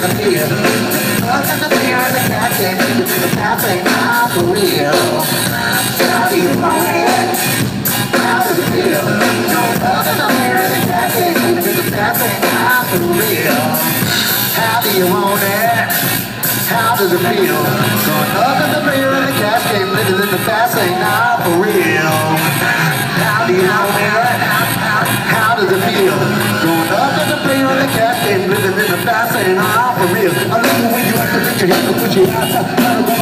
It feel? Look at the and the cat game, the ain't not for real. How do you want it? How does it feel? Look at the and the cat game, the ain't not for real. How do you want it? How does it feel? Up in the beer and the cash in the ain't not for real. How do you want it? How does it feel? The game, living in the fast not for real. I love the way you to hands up, put ass up.